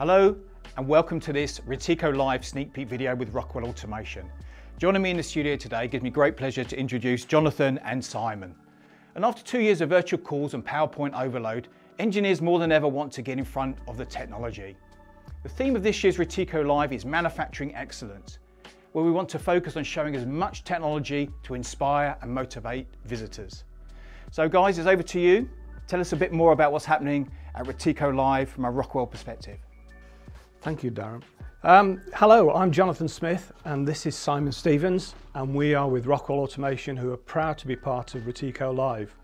Hello and welcome to this Routeco Live sneak peek video with Rockwell Automation. Joining me in the studio today gives me great pleasure to introduce Jonathan and Simon. And after two years of virtual calls and PowerPoint overload, engineers more than ever want to get in front of the technology. The theme of this year's Routeco Live is manufacturing excellence, where we want to focus on showing as much technology to inspire and motivate visitors. So guys, it's over to you. Tell us a bit more about what's happening at Routeco Live from a Rockwell perspective. Thank you, Darren. Um, hello, I'm Jonathan Smith and this is Simon Stevens and we are with Rockwell Automation who are proud to be part of Routeco Live.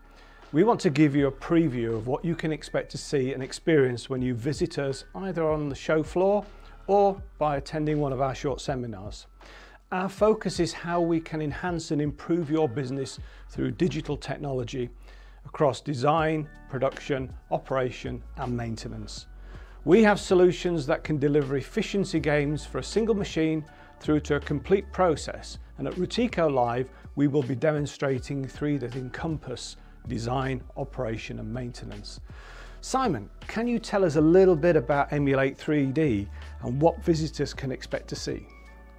We want to give you a preview of what you can expect to see and experience when you visit us either on the show floor or by attending one of our short seminars. Our focus is how we can enhance and improve your business through digital technology across design, production, operation and maintenance. We have solutions that can deliver efficiency gains for a single machine through to a complete process. And at Routeco Live, we will be demonstrating three that encompass design, operation and maintenance. Simon, can you tell us a little bit about Emulate 3D and what visitors can expect to see?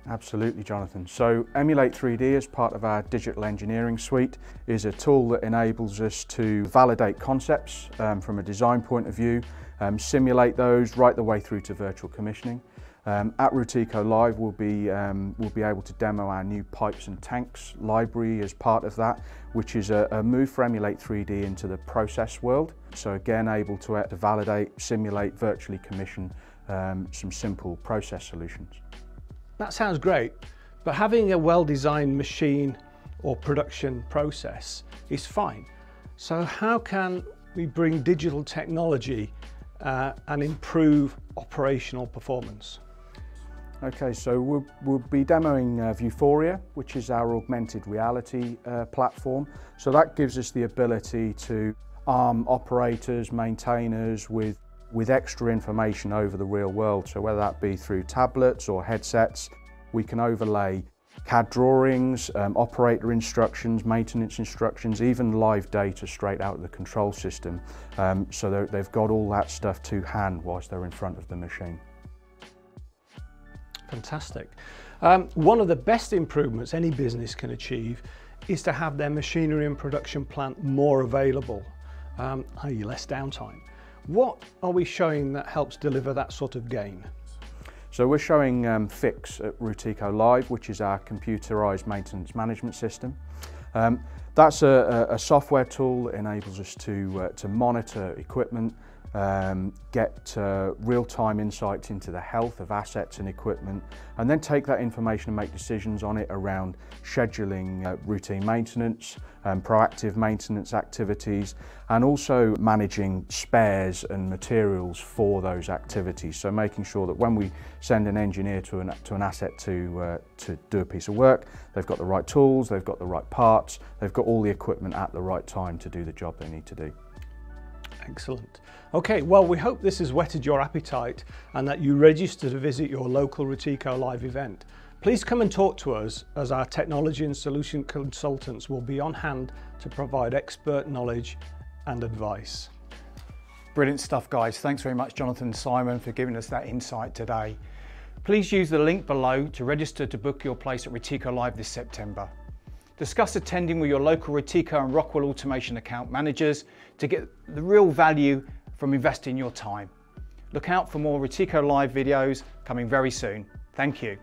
Absolutely, Jonathan. So Emulate 3D as part of our digital engineering suite is a tool that enables us to validate concepts um, from a design point of view um, simulate those right the way through to virtual commissioning. Um, at Routeco Live, we'll be, um, we'll be able to demo our new pipes and tanks library as part of that, which is a, a move for Emulate 3D into the process world. So again, able to, uh, to validate, simulate, virtually commission um, some simple process solutions. That sounds great, but having a well-designed machine or production process is fine. So how can we bring digital technology uh, and improve operational performance. Okay, so we'll, we'll be demoing uh, Vuforia, which is our augmented reality uh, platform. So that gives us the ability to arm operators, maintainers with, with extra information over the real world. So whether that be through tablets or headsets, we can overlay CAD drawings, um, operator instructions, maintenance instructions, even live data straight out of the control system. Um, so they've got all that stuff to hand whilst they're in front of the machine. Fantastic. Um, one of the best improvements any business can achieve is to have their machinery and production plant more available, um, i.e. less downtime. What are we showing that helps deliver that sort of gain? So we're showing um, Fiix at Routeco Live, which is our computerized maintenance management system. Um, that's a, a, software tool that enables us to, uh, to monitor equipment, um, get uh, real-time insights into the health of assets and equipment, and then take that information and make decisions on it around scheduling uh, routine maintenance, um, proactive maintenance activities, and also managing spares and materials for those activities. So making sure that when we send an engineer to an, to an asset to, uh, to do a piece of work, they've got the right tools, they've got the right parts, they've got all the equipment at the right time to do the job they need to do. Excellent. Okay, well, we hope this has whetted your appetite and that you register to visit your local Routeco Live event. Please come and talk to us as our technology and solution consultants will be on hand to provide expert knowledge and advice. Brilliant stuff, guys. Thanks very much, Jonathan and Simon, for giving us that insight today. Please use the link below to register to book your place at Routeco Live this September. Discuss attending with your local Routeco and Rockwell Automation account managers to get the real value from investing your time. Look out for more Routeco Live videos coming very soon. Thank you.